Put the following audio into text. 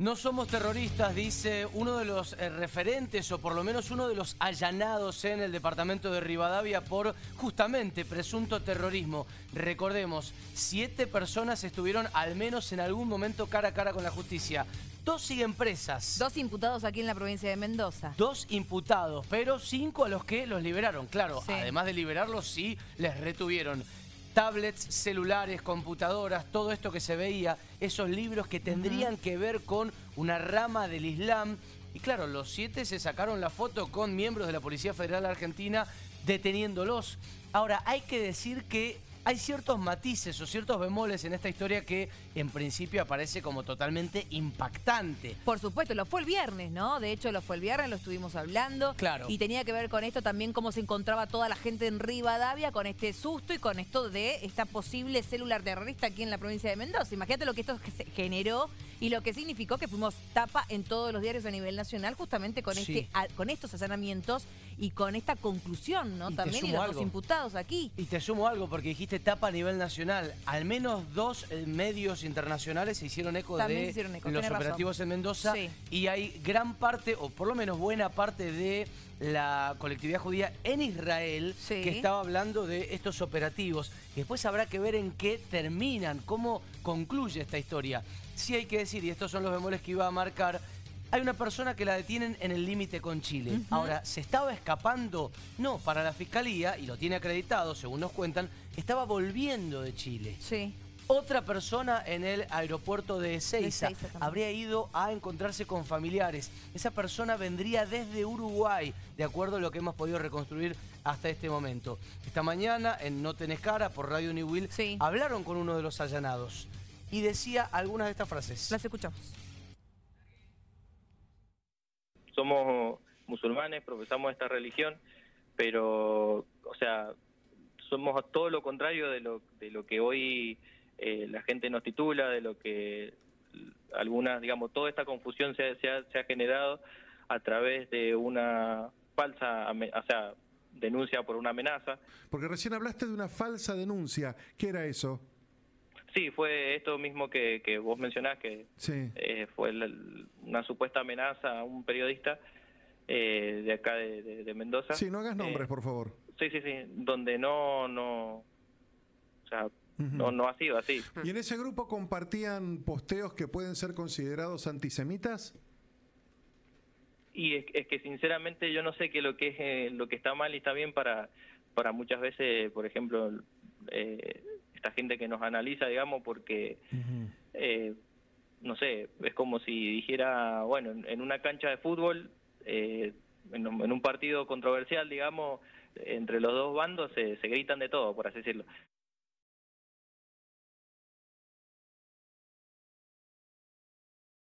No somos terroristas, dice uno de los eh, referentes o por lo menos uno de los allanados en el departamento de Rivadavia por justamente presunto terrorismo. Recordemos, siete personas estuvieron al menos en algún momento cara a cara con la justicia. Dos siguen presas. Dos imputados aquí en la provincia de Mendoza. Dos imputados, pero cinco a los que los liberaron. Claro, Sí. además de liberarlos, sí les retuvieron tablets, celulares, computadoras, todo esto que se veía, esos libros que tendrían que ver con una rama del Islam. Y claro, los siete se sacaron la foto con miembros de la Policía Federal Argentina deteniéndolos. Ahora, hay que decir que hay ciertos matices o ciertos bemoles en esta historia que en principio aparece como totalmente impactante. Por supuesto, lo fue el viernes, ¿no? De hecho, lo fue el viernes, lo estuvimos hablando. Claro. Y tenía que ver con esto también cómo se encontraba toda la gente en Rivadavia con este susto y con esto de esta posible celular terrorista aquí en la provincia de Mendoza. Imagínate lo que esto generó y lo que significó que fuimos tapa en todos los diarios a nivel nacional justamente con, Sí. este, a- con estos allanamientos y con esta conclusión, ¿no? Y también y los algo. imputados aquí. Y te sumo algo, porque dijiste tapa a nivel nacional. Al menos dos eh, medios internacionales se hicieron eco También de se hicieron eco, los razón. operativos en Mendoza. Sí. Y hay gran parte, o por lo menos buena parte de la colectividad judía en Israel Sí. que estaba hablando de estos operativos. Después habrá que ver en qué terminan, cómo concluye esta historia. Sí hay que decir, y estos son los bemoles que iba a marcar, hay una persona que la detienen en el límite con Chile. Ahora, ¿se estaba escapando? No, para la fiscalía, y lo tiene acreditado, según nos cuentan, estaba volviendo de Chile. Sí. Otra persona en el aeropuerto de Ezeiza, De Ezeiza también. habría ido a encontrarse con familiares. Esa persona vendría desde Uruguay, de acuerdo a lo que hemos podido reconstruir hasta este momento. Esta mañana, en No Tenés Cara, por Radio New Will, Sí. hablaron con uno de los allanados y decía algunas de estas frases. Las escuchamos. Somos musulmanes, profesamos esta religión, pero, o sea, somos todo lo contrario de lo, de lo que hoy eh, la gente nos titula, de lo que algunas, digamos, toda esta confusión se, ha, se ha generado a través de una falsa, o sea, denuncia por una amenaza. Porque recién hablaste de una falsa denuncia. ¿Qué era eso? Sí, fue esto mismo que, que vos mencionás, que Sí. eh, fue la- una supuesta amenaza a un periodista eh, de acá de, de- de Mendoza. Sí, no hagas nombres, Eh, por favor. Sí, sí, sí, donde no, no, o sea, no, no ha sido así. ¿Y en ese grupo compartían posteos que pueden ser considerados antisemitas? Y es, es que sinceramente yo no sé qué lo que es eh, lo que está mal y está bien para para muchas veces, por ejemplo, eh, esta gente que nos analiza, digamos, porque eh, no sé, es como si dijera, bueno, en, una cancha de fútbol, eh, en, un, en un partido controversial, digamos, entre los dos bandos se, se gritan de todo, por así decirlo.